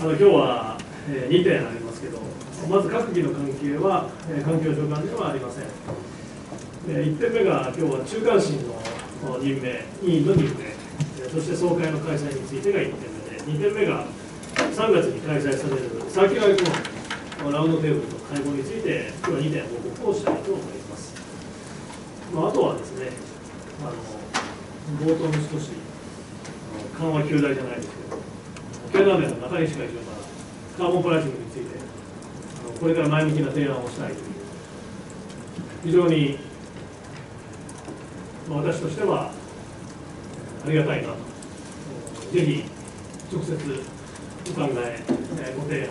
あの今日は、えー、2点ありますけどまず閣議の関係は、えー、環境省関係ではありません、えー、1点目が今日は中環審の任命委員の任命。えそして総会の開催についてが1点目で2点目が3月に開催されるサーキュラーエコノミーラウンドテーブルの会合について今日は2点報告をしたいと思います、まあ、あとはですねあの冒頭に少し緩和球大じゃないですけど経団連の中西会長がカーボンプライシングについてあのこれから前向きな提案をしたいという非常に、まあ、私としてはありがたいなとぜひ直接お考えご提案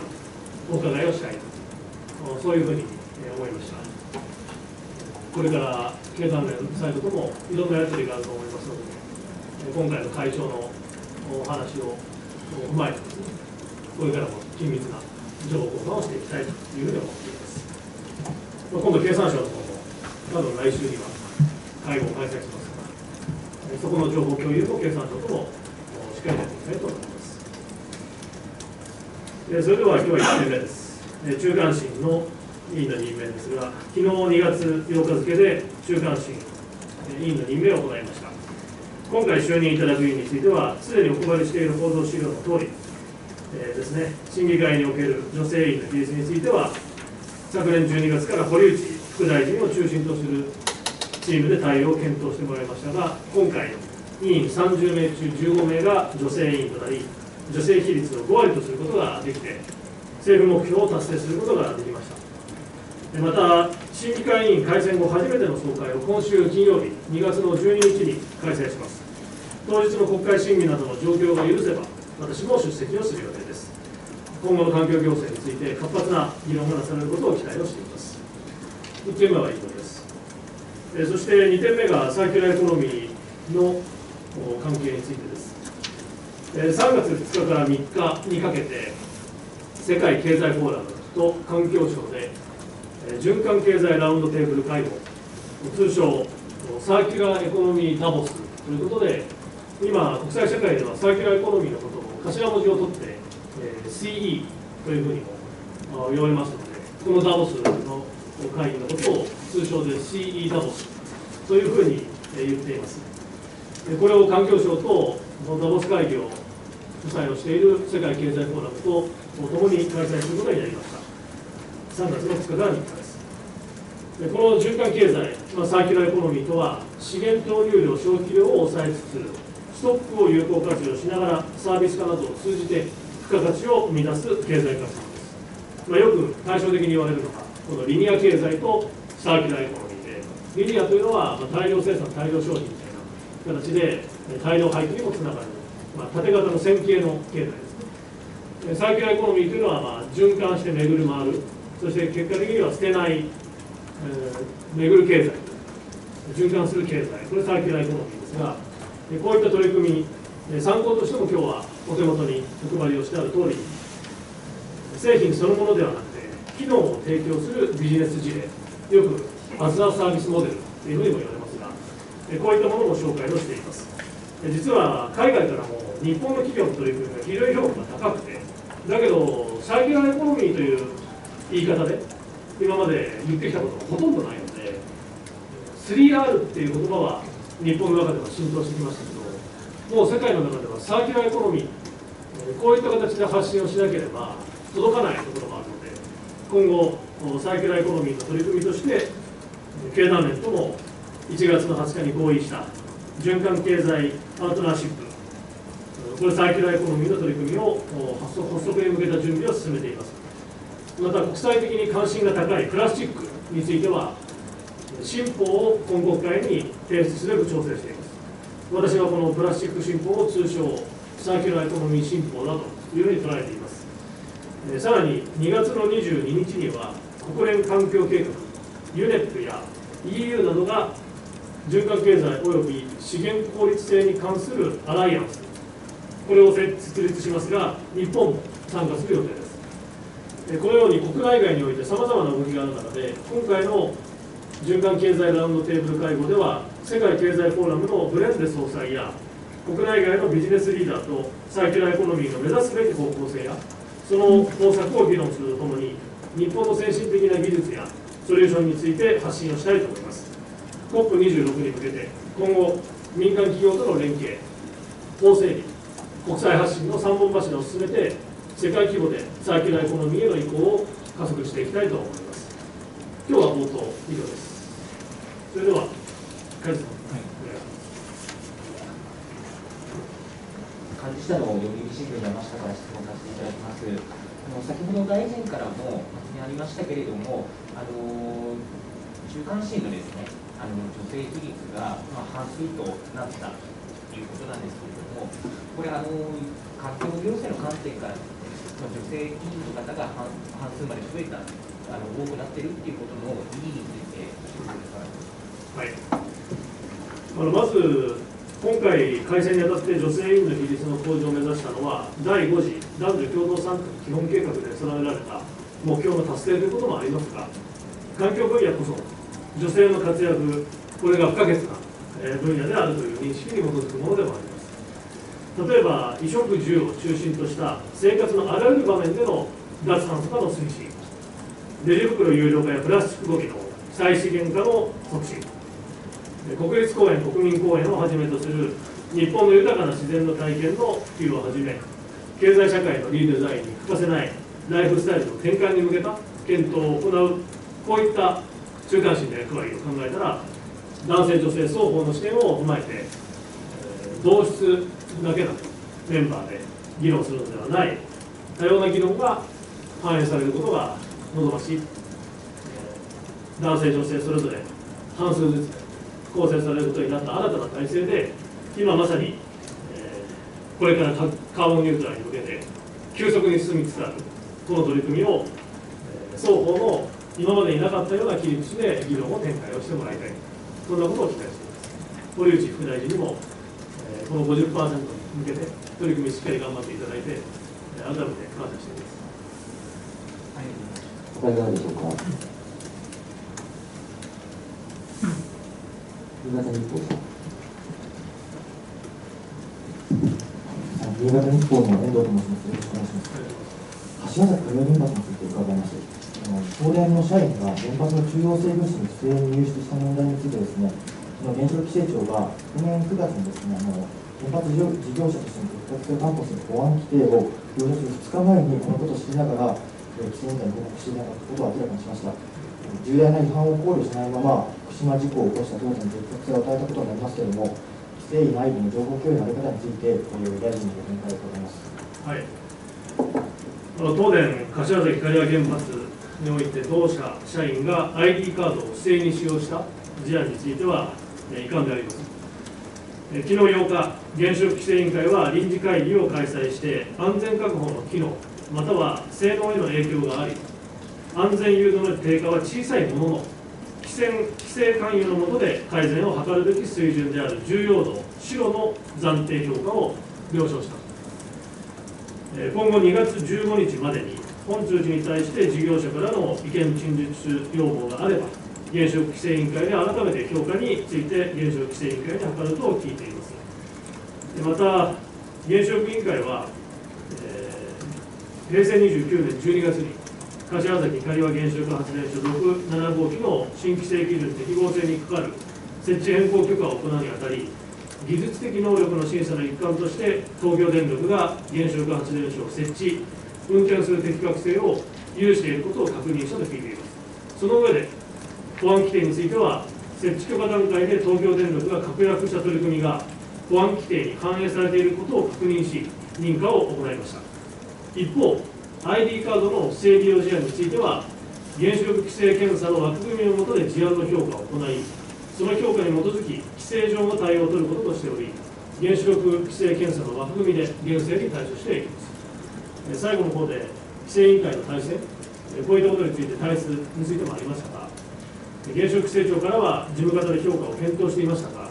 お伺いをしたいとそういうふうに思いましたこれから経団連サイドともいろんなやり取りがあると思いますので今回の会長のお話を踏まえてですねこれからも緊密な情報交換をしていきたいというふうに思っています、まあ、今度経産省の方も多分来週には会合を開催しますからそこの情報共有も経産省ともしっかりやっていきたいと思います。それでは今日は1点目です。中間審の委員の任命ですが昨日2月8日付で中間審委員の任命を行いました。今回就任いただく委員については、すでにお配りしている報道資料の通り、えー、ですね、審議会における女性委員の比率については、昨年12月から堀内副大臣を中心とするチームで対応を検討してもらいましたが、今回の、委員30名中15名が女性委員となり、女性比率を5割とすることができて、政府目標を達成することができました。また審議会委員改選後初めての総会を今週金曜日2月の12日に開催します当日の国会審議などの状況が許せば私も出席をする予定です。今後の環境行政について活発な議論がなされることを期待をしています。1点目は以上です。えそして2点目がサーキュラーエコノミーの関係についてです。3月2日から3日にかけて世界経済フォーラムと環境省で循環経済ラウンドテーブル会合通称サーキュラーエコノミーダボスということで今国際社会ではサーキュラーエコノミーのことを頭文字を取って、えー、CE というふうにも言われますのでこのダボスの会議のことを通称で CE ダボスというふうに言っています。これを環境省とダボス会議を主催をしている世界経済フォーラムと共に開催することになりました。3月の2日から3日です。この循環経済、まあ、サーキュラーエコノミーとは資源投入量消費量を抑えつつストックを有効活用しながらサービス化などを通じて付加価値を生み出す経済活動です、まあ、よく対照的に言われるのがこのリニア経済とサーキュラーエコノミーでリニアというのは、大量生産大量消費みたいな形で大量廃棄にもつながる、まあ、縦型の線形の経済ですね。サーキュラーエコノミーというのは、まあ、循環して巡る回るそして結果的には捨てない、えー、巡る経済循環する経済これサーキュラーエコノミーですがこういった取り組み参考としても今日はお手元にお配りをしてある通り製品そのものではなくて機能を提供するビジネス事例よく as a service モデルというふうにも言われますがこういったものも紹介をしています。実は海外からも日本の企業の取り組みが非常に評価が高くてだけどサーキュラーエコノミーという言い方で今まで言ってきたことがほとんどないので 3R っていう言葉は日本の中では浸透してきましたけどもう世界の中ではサーキュラーエコノミーこういった形で発信をしなければ届かないところもあるので今後サーキュラーエコノミーの取り組みとして経団連とも1月の20日に合意した循環経済パートナーシップこれサーキュラーエコノミーの取り組みを発足へ向けた準備を進めています。また国際的に関心が高いプラスチックについては新法を今国会に提出すべく調整しています。私はこのプラスチック新法を通称サーキュラーエコノミー新法だというふうに捉えています。さらに2月の22日には国連環境計画 UNEP や EU などが循環経済及び資源効率性に関するアライアンスこれを設立しますが日本も参加する予定です。このように国内外においてさまざまな動きがある中で今回の循環経済ラウンドテーブル会合では世界経済フォーラムのブレンデ総裁や国内外のビジネスリーダーとサーキュラエコノミーの目指すべき方向性やその方策を議論するとともに日本の先進的な技術やソリューションについて発信をしたいと思います。COP26 に向けて今後民間企業との連携法整備国際発信の3本柱を進めて世界規模でサーキュラーエコノミーへの移行を加速していきたいと思います。今日は冒頭以上です。それでは梶さん幹事社の読売新聞山下から質問させていただきます。あの先ほど大臣からも発言ありましたけれども、あの中間審のですね、あの女性比率が、まあ、半数となったということなんですけれども、これあの環境行政の観点から、まあ、女性議員の方が半半数まで増えた、あの多くなっているっていうことの意義について。はいあのまず今回、改正にあたって女性委員の比率の向上を目指したのは、第5次男女共同参画基本計画で定められた目標の達成ということもありますが、環境分野こそ、女性の活躍、これが不可欠な分野であるという認識に基づくものでもあります。例えば、衣食住を中心とした生活のあらゆる場面での脱炭素化の推進、レジ袋有料化やプラスチックごみの再資源化の促進、国立公園、国民公園をはじめとする日本の豊かな自然の体験の普及をはじめ、経済社会のリーデザインに欠かせないライフスタイルの転換に向けた検討を行う、こういった中間審の役割を考えたら、男性、女性双方の視点を踏まえて、同質だけのメンバーで議論するのではない、多様な議論が反映されることが望ましい。え男性、女性それぞれ半数ずつ構成されることになった新たな体制で、今まさに、えーこれからカカーボンニュートラルに向けて、急速に進みつつある、この取り組みを、えー双方の今までになかったような切り口で議論を展開をしてもらいたい、そんなことを期待しています。堀内副大臣にも、えーこの50%に向けて取り組みしっかり頑張っていただいて、え改めて感謝しています。はい他に何でしょうか。新潟日報さん。新潟日報の遠藤と申します。よろしくお願いします。柏崎火力原発について伺います。あの東電の社員が原発の中央整備士に不正に入手した問題についてですね、その原子力規制庁が去年9月にですね、あの原発事業事業者としての適格性を担保する保安規定を了承する2日前にこのことを知りながら、えー規制委員会に報告していなかったことを明らかにしました。重大な違反を考慮しないまま、福島事故を起こした当時に適格性を与えたことになりますけれども、規制委内部の情報共有の在り方について、えー大臣にご見解を伺います。はい、あの東電柏崎刈羽原発において同社社員が ID カードを不正に使用した事案については、えー遺憾であります。えー昨日8日、原子力規制委員会は臨時会議を開催して、安全確保の機能、または性能への影響があり、安全誘導の低下は小さいものの、規制規制関与の下で改善を図るべき水準である重要度、白の暫定評価を了承した。今後2月15日までに、本通知に対して事業者からの意見陳述要望があれば、原子力規制委員会で改めて評価について原子力規制委員会に諮ると聞いています。また、原子力委員会は、平成29年12月に、柏崎刈羽原子力発電所6、7号機の新規制基準適合性にかかる設置変更許可を行うにあたり、技術的能力の審査の一環として、東京電力が原子力発電所を設置、運転する適格性を有していることを確認したと聞いています。その上で、保安規定については、設置許可段階で東京電力が確約した取り組みが、保安規定に反映されていることを確認し、認可を行いました。一方、ID カードの不正利用事案については、原子力規制検査の枠組みの下で事案の評価を行い、その評価に基づき、規制上の対応を取ることとしており、原子力規制検査の枠組みで厳正に対処していきます。最後の方で、規制委員会の体制、こういったことについて、体質についてもありましたが、原子力規制庁からは事務方で評価を検討していましたが、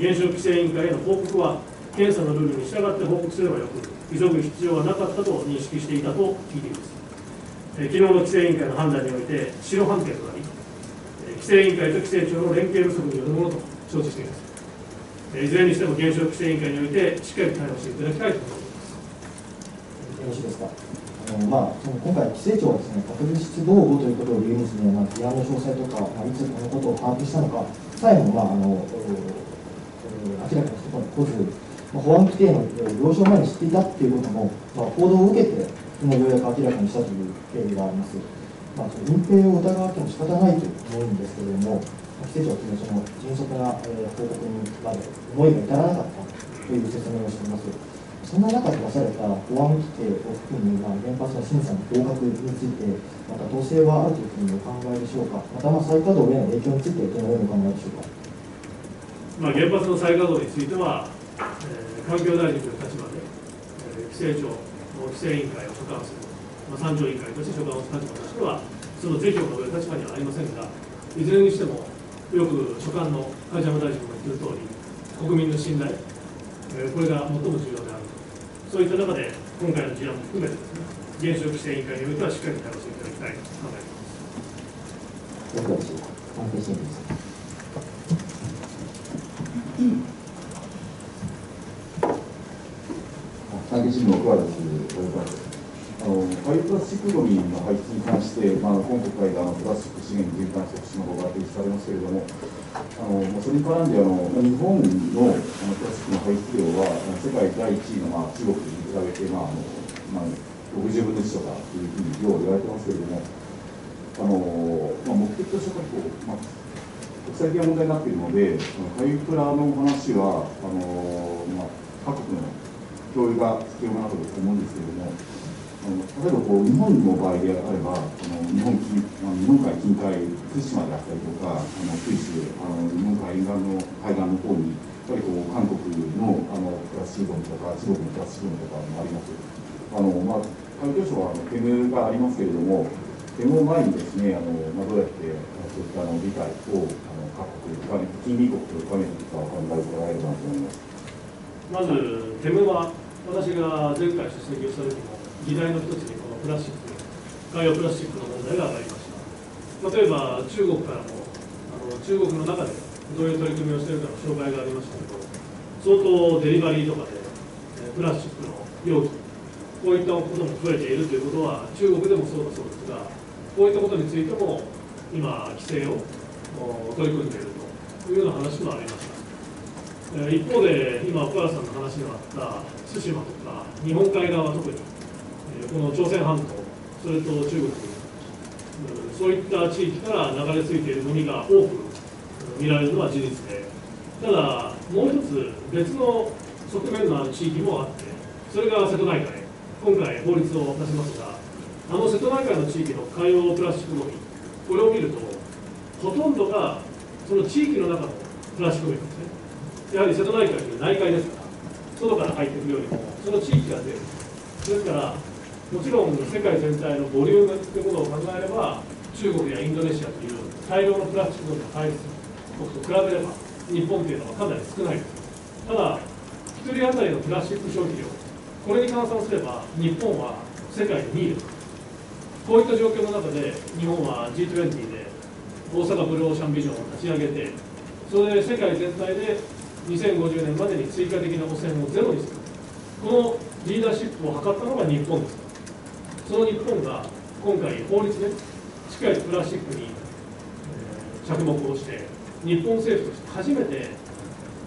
原子力規制委員会への報告は、検査のルールに従って報告すればよく、急ぐ必要はなかったと認識していたと聞いています。えー昨日の規制委員会の判断において、白判定となり、えー規制委員会と規制庁の連携不足によるものと承知しています。えーいずれにしても原子力規制委員会においてしっかり対応していただきたいと思います。よろしいですか。あのまあ、その今回、規制庁はですね、核物質防護ということを理由にですね、まあ、議案の詳細とか、まあ、いつこのことを把握したのかさえも、まあ、あの、お明らかにしてこず、保安規定のえー了承前に知っていたっていうことも、まあ、報道を受けて、ようやく明らかにしたという経緯があります。まあ、隠蔽を疑わても仕方ないと思うんですけれども、規制庁は、その迅速な、えー報告にまで思いが至らなかったという説明をしています。そんな中で出された保安規定を含む、まあ、原発の審査の合格について、また、統制はあるというふうにお考えでしょうか、また、まあ再稼働への影響について、どのようにお考えでしょうか。まあ、原発の再稼働については、環境大臣という立場で、えー規制庁、規制委員会を所管する、まあ、参照委員会として所管をする立場としては、その是非を述べる立場にはありませんが、いずれにしても、よく所管の梶山大臣も言っている通り、国民の信頼、えーこれが最も重要であると、そういった中で、今回の事案も含めてですね、原子力規制委員会においてはしっかり対応していただきたいと考えていま。す。関係新聞の桑田です。お願いしますあの廃プラスチックごみの排出に関して、まあ、今国会であのプラスチック資源循環促進の方が提出されますけれども、あのまあそれに絡んであの、日本のあのプラスチックの排出量は、世界第1位の、まあ、中国に比べて、まああのまあ、60分の1とかというふうに量言われてますけれども、あのまあ、目的としてはこう、まあ、国際的な問題になっているので、そのハイプラの話は、あのまあ、各国の共有が必要かなと思うんですけれども、例えばこう日本の場合であれば、あの日本近あの日本海近海、対馬であったりとか、あの九州、あの日本海沿岸の海岸の方に、やっぱりこう韓国のあのプラスチックゴミとか、中国のプラスチックゴミとかもあります。あのまあ、環境省はあのテムがありますけれども、テムを前にですね、あのまあ、どうやってそういったあの理解をあの各国深め、近隣国と深めていくかを考えてもらえればと思います。まず、テムは、私が前回出席をした時も、議題の一つにこのプラスチック、海洋プラスチックの問題が上がりました。例えば、中国からも、あの中国の中でどういう取り組みをしているかの紹介がありましたけど、相当デリバリーとかで、プラスチックの容器、こういったことも増えているということは、中国でもそうだそうですが、こういったことについても、今、規制を取り組んでいるというような話もありました。一方で、今、岡原さんの話にもあった対馬とか、日本海側は特に、この朝鮮半島、それと中国、そういった地域から流れ着いているゴミが多く見られるのは事実で、ただ、もう一つ、別の側面のある地域もあって、それが瀬戸内海、今回、法律を出しますが、あの瀬戸内海の地域の海洋プラスチックゴミ、これを見ると、ほとんどがその地域の中のプラスチックゴミなんですね。やはり瀬戸内海という内海ですから、外から入ってくるよりも、その地域が出る。ですから、もちろん世界全体のボリュームということを考えれば、中国やインドネシアという大量のプラスチックの排出国と比べれば、日本というのはかなり少ないです。ただ、1人当たりのプラスチック消費量、これに換算すれば、日本は世界で2位です。こういった状況の中で、日本は G20 で大阪ブルーオーシャンビジョンを立ち上げて、それで世界全体で2050年までに追加的な汚染をゼロにする、このリーダーシップを図ったのが日本です。その日本が今回、法律でしっかりプラスチックに、え着目をして、日本政府として初めて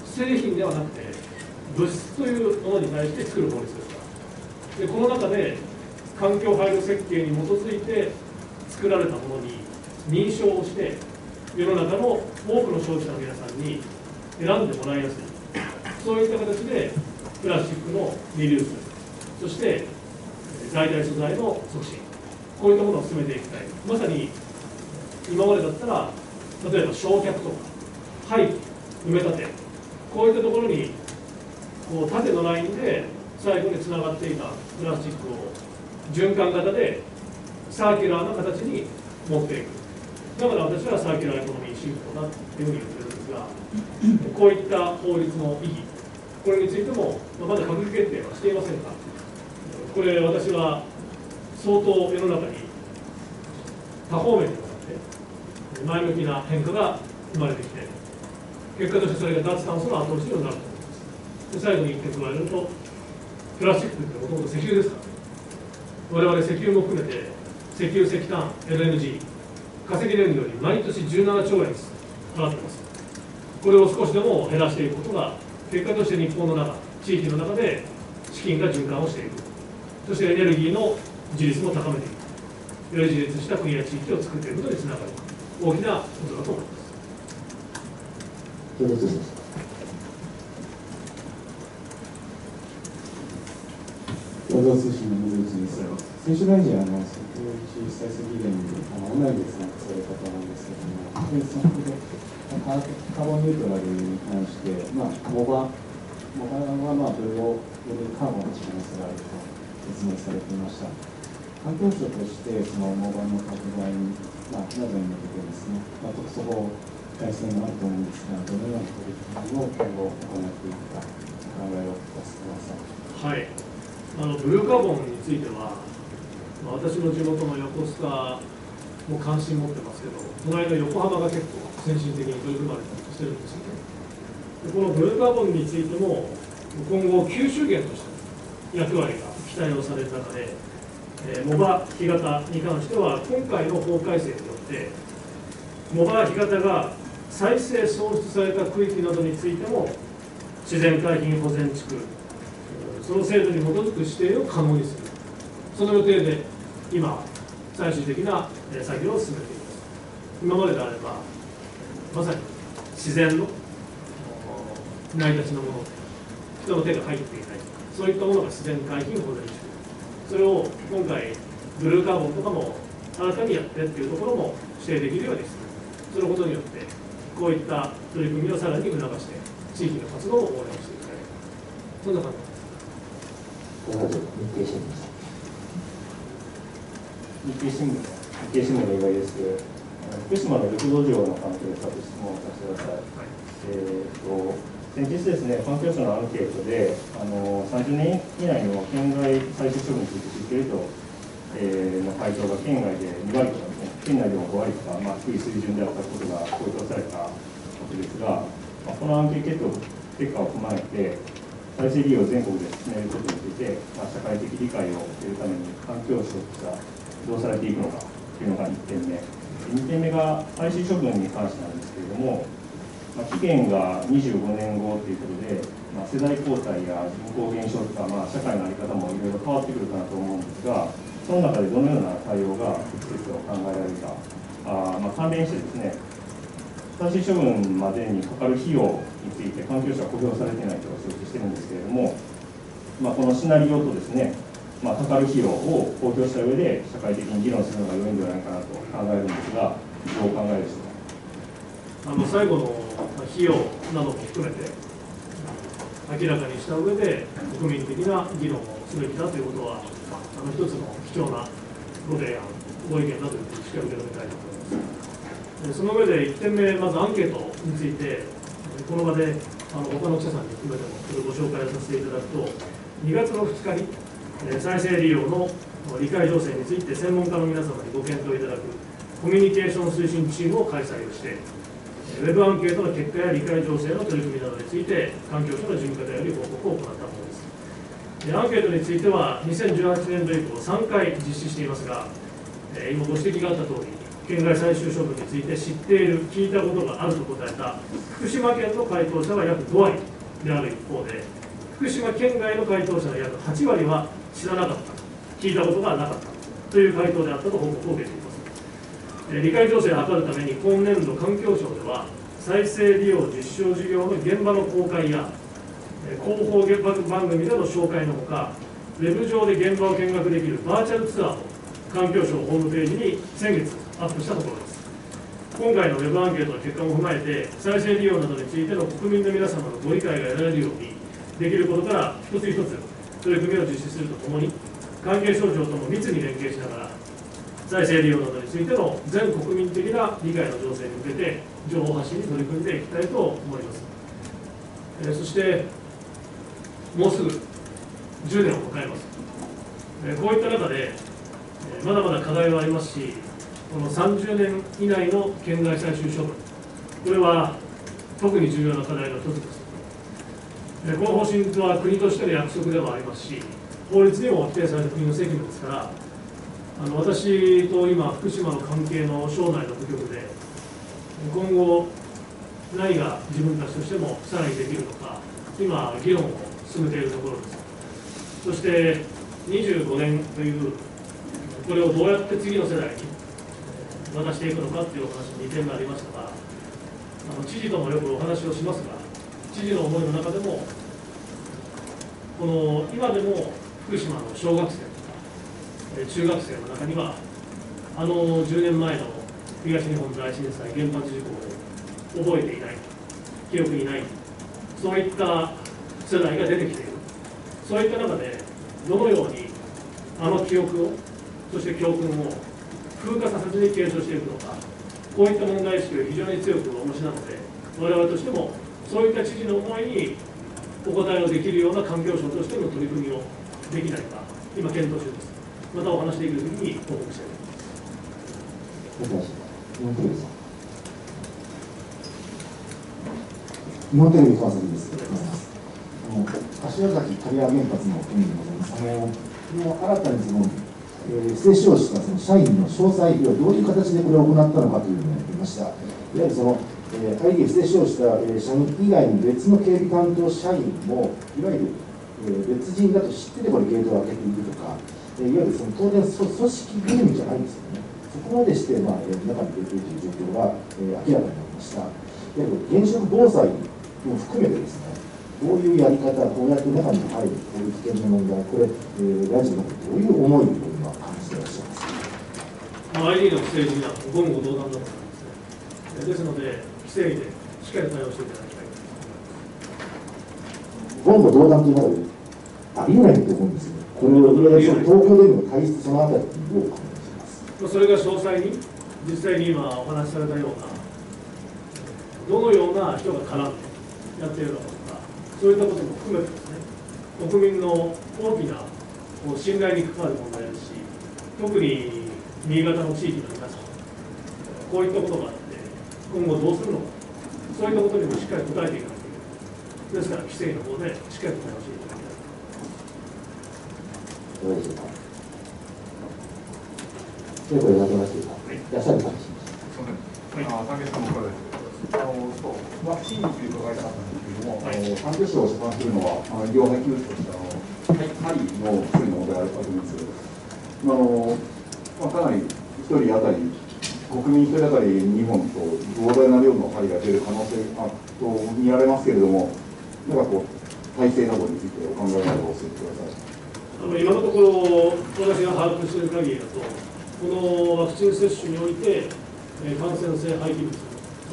製品ではなくて、物質というものに対して作る法律ですから。でこの中で環境配慮設計に基づいて作られたものに認証をして世の中の多くの消費者の皆さんに選んでもらいやすいそういった形でプラスチックのリデュースそして代替素材の促進。こういったものを進めていきたい。まさに今までだったら例えば焼却とか廃棄埋め立て。こういったところにこう縦のラインで最後につながっていたプラスチックを循環型でサーキュラーな形に持っていく。だから私はサーキュラーエコノミーシフトだっていうふうに言ってるんですがこういった法律の意義これについてもまだ閣議決定はしていませんがこれ私は相当世の中に多方面にわたって前向きな変化が生まれてきて結果としてそれが脱炭素の後押しになると思いますで最後に1点加えるとプラスチックってもともと石油ですから。我々石油も含めて石油石炭 LNG 化石燃料に毎年17兆円払ってます。これを少しでも減らしていくことが結果として日本の中地域の中で資金が循環をしていく。そしてエネルギーの自立も高めていくより自立した国や地域を作っていくことにつながる大きなことだと思います共同通です。共同通信の水内です。選手大臣あの石油地再生議連にあのオンラインで参加されたと思うんですけども、でそのでカカーボンニュートラルに関して、まあ、モバモバはまあそれをよりカーボンの違いがあると説明されていました。環境省としてそのモバの拡大に、まあ、などに向けてですね、まあ、特措法改正があると思うんですが、どのような取り組みを今後行っていくか、お考えをお聞かせください。はい、あのブルーカーボンについては、まあ私の地元の横須賀も関心持ってますけど、隣の横浜が結構先進的に取り組まれたりしてるんですよね。でこのブルーカーボンについても、今後、吸収源として役割が期待をされる中で、えーモバ干潟に関しては、今回の法改正によって、モバ干潟が再生創出された区域などについても、自然海浜保全地区、その制度に基づく指定を可能にする、その予定で今、最終的な作業を進めています。今までであれば、まさに自然の成り立ちのもの、人の手が入っていない、そういったものが自然海浜保全地区、それを今回、ブルーカーボンとかも新たにやってっていうところも指定できるようにする、そのことによって、こういった取り組みをさらに促して、地域の活動を応援していきたい、そんな感じです。同じ日経新聞です。日経新聞、日経新聞の岩井です。福島の緑道場の関係をさて質問をさせてください。えーと先日ですね、環境省のアンケートで、あの30年以内の県外最終処分について知っていると、えーの回答が県外で2割とかですね、県内でも5割とか、まあ、低い水準であったことが公表されたわけですが、まあ、このアンケート結果を踏まえて、再生利用を全国で進めることについて、まあ、社会的理解を得るために環境省としてはどうされていくのかというのが1点目。2点目が廃止処分に関してなんですけれども、まあ、期限が25年後ということで、まあ、世代交代や人口減少とか、まあ、社会の在り方もいろいろ変わってくるかなと思うんですが、その中でどのような対応が適切と考えられるか、あまあ、関連してですね、再生処分までにかかる費用について、環境省は公表されていないと承知しているんですけれども、まあ、このシナリオとですね、まあ、かかる費用を公表した上で、社会的に議論するのが良いんではないかなと考えるんですが、どうお考えでしょうか？あの最後の費用なども含めて明らかにした上で国民的な議論をすべきだということはあの一つの貴重なご提案ご意見だというふうにしっかり受け止めたいと思いますでその上で1点目まずアンケートについてこの場であの他の記者さんに含めてもご紹介させていただくと2月の2日に再生利用の理解情勢について専門家の皆様にご検討いただくコミュニケーション推進チームを開催をしてウェブアンケートの結果や理解情勢の取り組みなどについて、環境省の事務方より報告を行ったものです。でアンケートについては、2018年度以降、3回実施していますが、え今ご指摘があった通り、県外最終処分について知っている、聞いたことがあると答えた福島県の回答者は約5割である一方で、福島県外の回答者の約8割は知らなかった、聞いたことがなかったという回答であったと報告を受けています。理解情勢を図るために今年度環境省では再生利用実証事業の現場の公開や広報現場番組での紹介のほかウェブ上で現場を見学できるバーチャルツアーを環境省ホームページに先月アップしたところです。今回のウェブアンケートの結果も踏まえて再生利用などについての国民の皆様のご理解が得られるようにできることから一つ一つ取り組みを実施するとともに関係省庁とも密に連携しながら再生利用などについての全国民的な理解の情勢に向けて情報発信に取り組んでいきたいと思います、えーそしてもうすぐ10年を迎えます、えーこういった中で、えーまだまだ課題はありますしこの30年以内の県外最終処分これは特に重要な課題の一つです。えこの方針は国としての約束でもありますし、法律にも規定された国の責務ですから、あの私と今、福島の関係の省内の部局で、今後、何が自分たちとしてもさらにできるのか、今、議論を進めているところです。そして25年という、これをどうやって次の世代に渡していくのかっていうお話に2点がありましたが、あの知事ともよくお話をしますが、知事の思いの中でも、この今でも福島の小学生、中学生の中には、あの10年前の東日本大震災原発事故を覚えていない、記憶にない、そういった世代が出てきている、そういった中で、どのようにあの記憶を、そして教訓を風化させずに継承していくのか、こういった問題意識を非常に強くお持ちなので、我々としても、そういった知事の思いにお答えをできるような環境省としての取り組みをできないか、今、検討中です。またお話しできるときに報告したいと思います。お願いします。日本テレビ。川崎です。あの柏崎刈羽原発の件でございます。あの新たにその、えー、不正使用したその社員の詳細、要はどういう形でこれを行ったのかというのをやっていました。いわゆるその、えー、ID 不正使用した、えー、社員以外に別の警備担当社員も、いわゆる、えー、別人だと知っててこれゲートを開けていくとか、えーいわゆるその当然そ組織ぐるみじゃないんですよね。そこまでして、まあ、えー中に出ているという状況が、えー明らかになりました。いわゆる原子力防災も含めてですね、どういうやり方、どうやって中に入る、こういう危険な問題、これ、えー大臣のどういう思いを今感じていらっしゃいますか？まあ ID の規制事案、言語道断だと思いますね。ですので、規制でしっかり対応していただきたい。言語道断という中で、ありえないと思うんですよ。これを、いわゆるその東京での体質、そのあたりにどう考えます。それが詳細に、実際に今お話しされたような、どのような人が絡んでやっているのかとか、そういったことも含めてですね、国民の大きな信頼に関わる問題ですし、特に新潟の地域の皆さん、こういったことがあって、今後どうするのか、そういったことにもしっかり答えていかなきゃいけない。ですから、規制の方でしっかりと対応していただきたい。どうでしょうか。ではこれだけましてか。はいいらっしゃるかもしすみません。あ、三月さんもこれです。あの、そう、ワクチンについて伺いたかったんですけれども、あの、環境省を所管するのは、あの、医療配給として、あの、針の薬の問題があると思うんですけど。あの、まあ、かなり一人当たり、国民一人当たり2本と膨大な量の針が出る可能性あと見られますけれども、なんかこう、体制などについてお考えがあれば教えてください。あの今のところ、私が把握している限りだと、このワクチン接種において、え感染性廃棄物、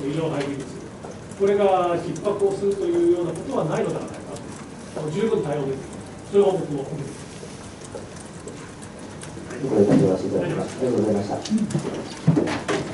医療廃棄物、これが逼迫をするというようなことはないのではないかと、十分対応できる、それは僕も思います。これだけ言わせていただきます。ありがとうございました。